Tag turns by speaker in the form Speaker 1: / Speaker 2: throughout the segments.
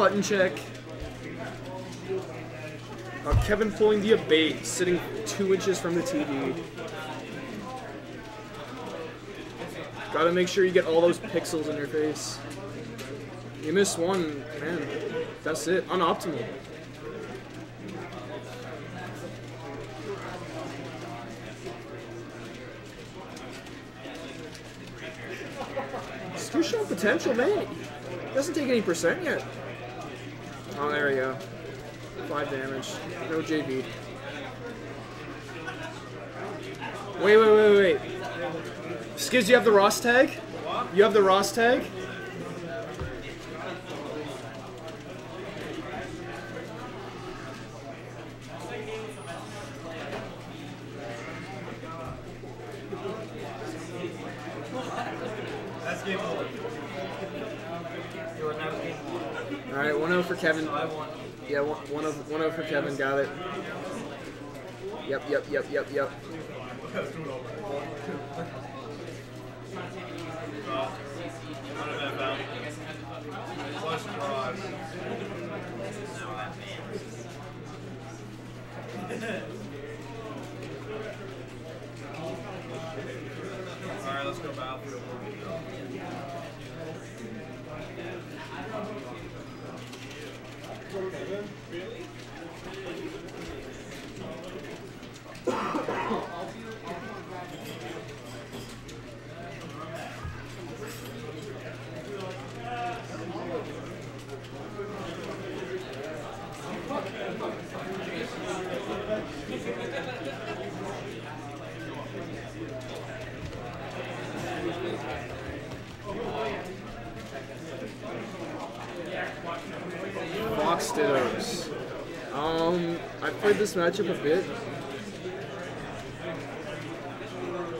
Speaker 1: button check. Uh, Kevin pulling the abate, sitting two inches from the TV. Gotta make sure you get all those pixels in your face. You miss one, man. That's it. Unoptimal. Still showing potential, man. Doesn't take any percent yet. Oh, there we go. Five damage. No JB. Wait, wait, wait, wait. Skizz, you have the Ross tag? You have the Ross tag?
Speaker 2: That's game over. You are now game one.
Speaker 1: All right, 1-0 for Kevin. Yeah, 1 0 1-0 for Kevin. Got it. Yep, yep, yep, yep, yep.
Speaker 2: Let's do it over. Uh, one of them found. Plus draws. Alright, let's go battlefield.
Speaker 1: Fox Dittos. Um, I played this matchup a bit.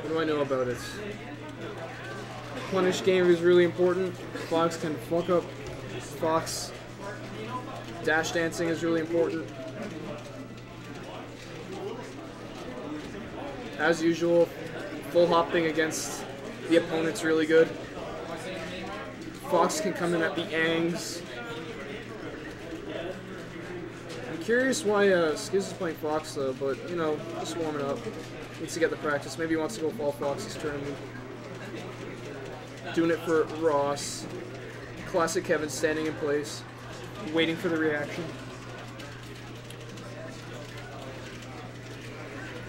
Speaker 1: What do I know about it? Punish game is really important. Fox can fuck up. Fox. Dash dancing is really important. As usual, full hopping against the opponent's really good. Fox can come in at the angs. I'm curious why uh, Skizz is playing Fox though, but you know, just warming up. Needs to get the practice. Maybe he wants to go fall Fox's tournament. Doing it for Ross. Classic Kevin standing in place, waiting for the reaction.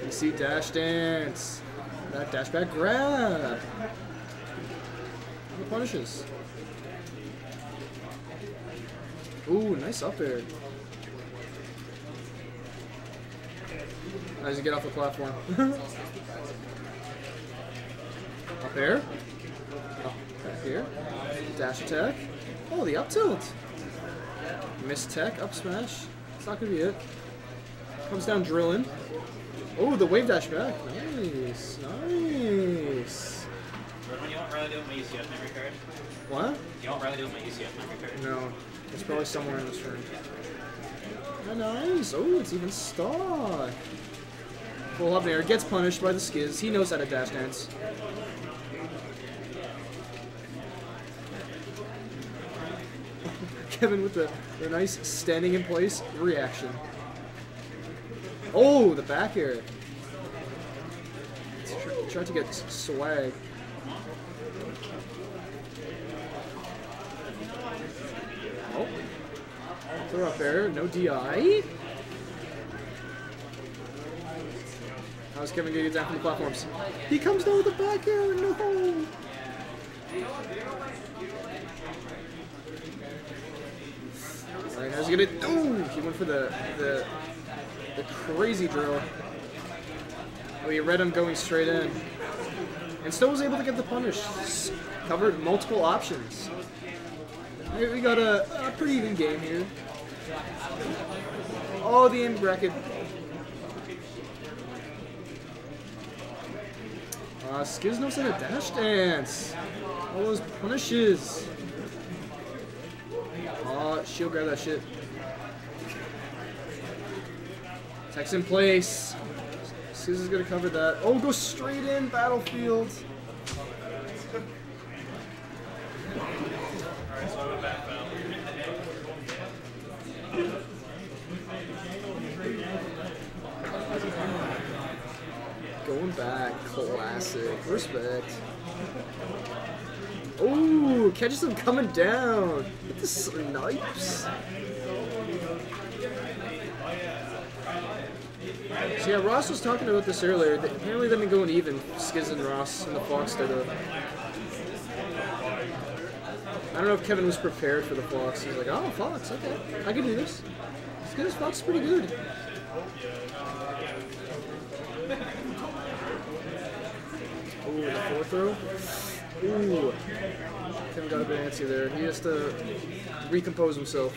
Speaker 1: You see dash dance. That dash back grab. He punishes. Ooh, nice up air. Does he get off the platform? up air. Up back here. Dash attack. Oh, the up tilt. Miss tech, up smash. It's not gonna be it. Comes down drilling. Oh, the wave dash back. Nice, nice.
Speaker 3: You don't really do my UCF memory card?
Speaker 1: What?
Speaker 3: You don't really do my UCF memory card?
Speaker 1: No, it's probably somewhere in this room. Oh, nice. Oh, it's even stock. Full up air gets punished by the Skizz. He knows how to dash dance. Kevin with the, the nice standing in place reaction. Oh, the back air. Try to get swag. Oh. Throw up air, no DI. How's Kevin gonna get down from the platforms? He comes down with the back air, no! Alright, how's he gonna Ooh! He went for the the the crazy drill. Oh, you read him going straight in. And still was able to get the punish. Covered multiple options. Hey, We got a, a pretty even game here. Oh, the aim bracket. Uh, Skizz knows how to dash dance. All those punishes out. Shield grab that shit. Text in place. Susan's gonna cover that. Oh, go straight in, Battlefield. Going back, classic. Respect. Oh, catches him coming down. With the snipes. So yeah, Ross was talking about this earlier. Apparently they've been going even, Skizz and Ross and the Fox did a I don't know if Kevin was prepared for the Fox. He's like, oh, Fox, okay. I can do this. Skizz Fox is pretty good. Ooh, the forward throw. Ooh. Kevin got a bit antsy there. He has to recompose himself.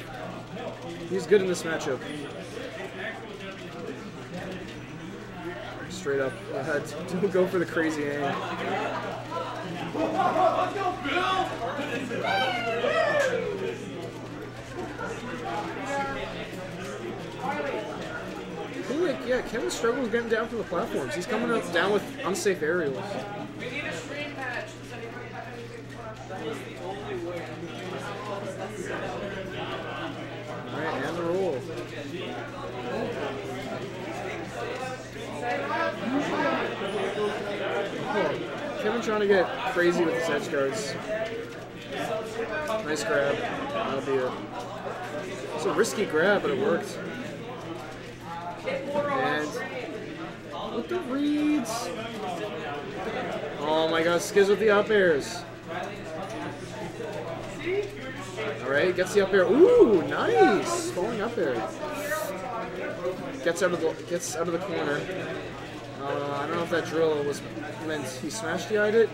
Speaker 1: He's good in this matchup. Straight up. Uh, don't go for the crazy aim. Like, yeah, Kevin struggles getting down from the platforms. He's coming up down with unsafe aerials. Alright, and the roll. Oh, Kevin trying to get crazy with his edge guards. Nice grab. That'll be it. It's a risky grab, but it worked. And with the reads. Oh my god, Skizz with the up airs. Alright, gets the up air. Ooh, nice! Falling up air. Gets out of the gets out of the corner. Uh, I don't know if that drill was meant he smash DI'd it.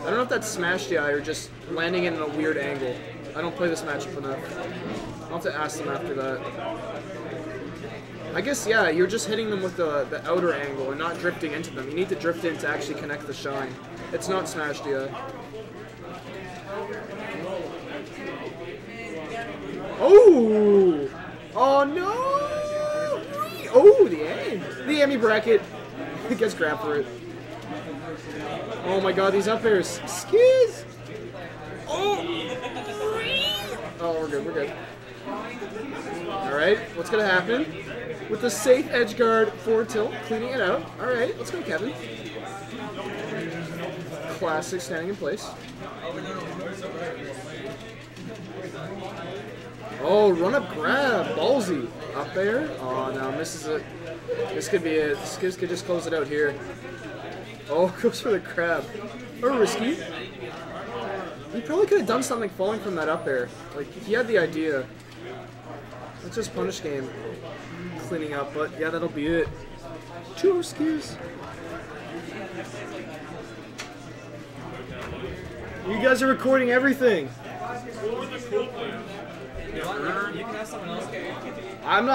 Speaker 1: I don't know if that's smash DI or just landing it in a weird angle. I don't play this matchup enough. I'll have to ask them after that. I guess, yeah, you're just hitting them with the, the outer angle and not drifting into them. You need to drift in to actually connect the shine. It's not smash DI. Oh! Oh no! Oh, the Emmy bracket. Gets grabbed for it. Oh my god, these up airs. Skizz! Oh! Oh, we're good, we're good. Alright, what's gonna happen? With the safe edge guard forward tilt, cleaning it out. Alright, let's go, Kevin. Classic standing in place. Oh, run up grab. Ballsy. Up there. Oh, no, misses it. This could be it. Skizz could just close it out here. Oh, goes for the crab. Or risky. He probably could have done something falling from that up there. Like, he had the idea. Let's just punish game. Cleaning up, but yeah, that'll be it. Two Skizz. You guys are recording everything. I'm not.